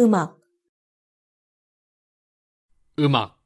음악, 음악.